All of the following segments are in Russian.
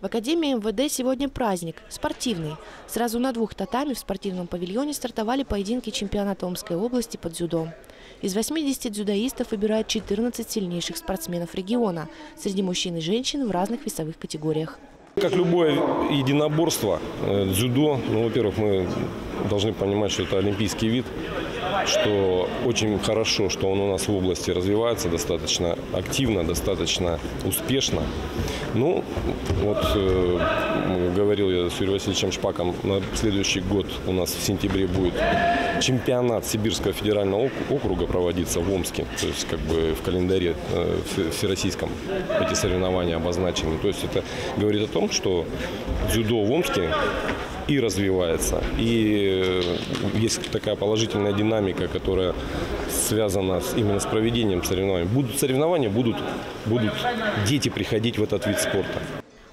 В Академии МВД сегодня праздник, спортивный. Сразу на двух татами в спортивном павильоне стартовали поединки чемпионата Омской области под дзюдо. Из 80 дзюдоистов выбирают 14 сильнейших спортсменов региона, среди мужчин и женщин в разных весовых категориях. Как любое единоборство, э, дзюдо, ну, во-первых, мы должны понимать, что это олимпийский вид, что очень хорошо, что он у нас в области развивается достаточно активно, достаточно успешно. Ну, вот э, говорил я с Юрием Васильевичем Шпаком, на следующий год у нас в сентябре будет чемпионат Сибирского федерального округа проводиться в Омске, то есть как бы в календаре э, всероссийском эти соревнования обозначены. То есть это говорит о том, что дзюдо в Омске и развивается. И э, есть такая положительная динамика, которая связана именно с проведением соревнований. Будут соревнования, будут, будут дети приходить в этот вид спорта.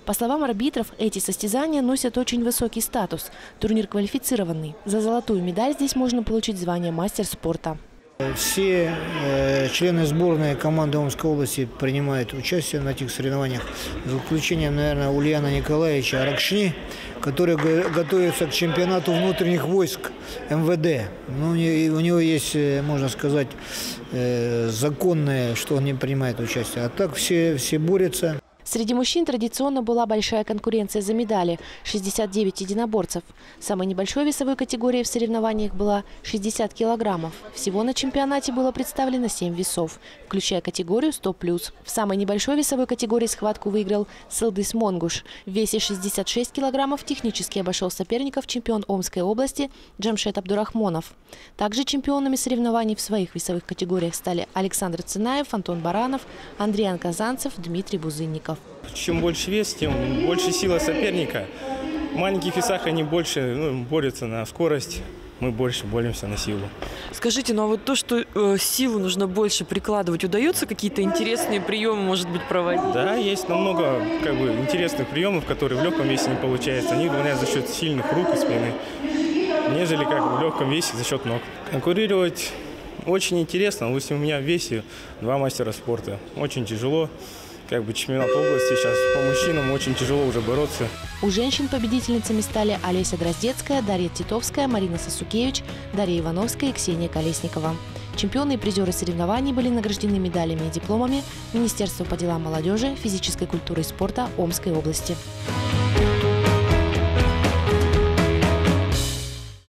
По словам арбитров, эти состязания носят очень высокий статус. Турнир квалифицированный. За золотую медаль здесь можно получить звание мастер спорта. Все э, члены сборной команды Омской области принимают участие на этих соревнованиях. За исключением, наверное, Ульяна Николаевича Аракшни, который готовится к чемпионату внутренних войск МВД. Ну, у него есть, э, можно сказать, э, законное, что он не принимает участие. А так все, все борются. Среди мужчин традиционно была большая конкуренция за медали – 69 единоборцев. Самой небольшой весовой категорией в соревнованиях была 60 килограммов. Всего на чемпионате было представлено 7 весов, включая категорию 100+. В самой небольшой весовой категории схватку выиграл Сылдыс Монгуш. В весе 66 килограммов технически обошел соперников чемпион Омской области Джамшет Абдурахмонов. Также чемпионами соревнований в своих весовых категориях стали Александр Цинаев, Антон Баранов, Андриан Казанцев, Дмитрий Бузынников. Чем больше вес, тем больше сила соперника. В маленьких весах они больше ну, борются на скорость, мы больше боремся на силу. Скажите, ну а вот то, что э, силу нужно больше прикладывать, удается какие-то интересные приемы, может быть, проводить? Да, есть намного как бы, интересных приемов, которые в легком весе не получаются. Они выполняют за счет сильных рук и спины, нежели как в легком весе за счет ног. Конкурировать очень интересно. Допустим, у меня в весе два мастера спорта. Очень тяжело как бы чемпионат области сейчас по мужчинам очень тяжело уже бороться. У женщин победительницами стали Олеся Дроздецкая, Дарья Титовская, Марина Сосукевич, Дарья Ивановская и Ксения Колесникова. Чемпионы и призеры соревнований были награждены медалями и дипломами Министерства по делам молодежи, физической культуры и спорта Омской области.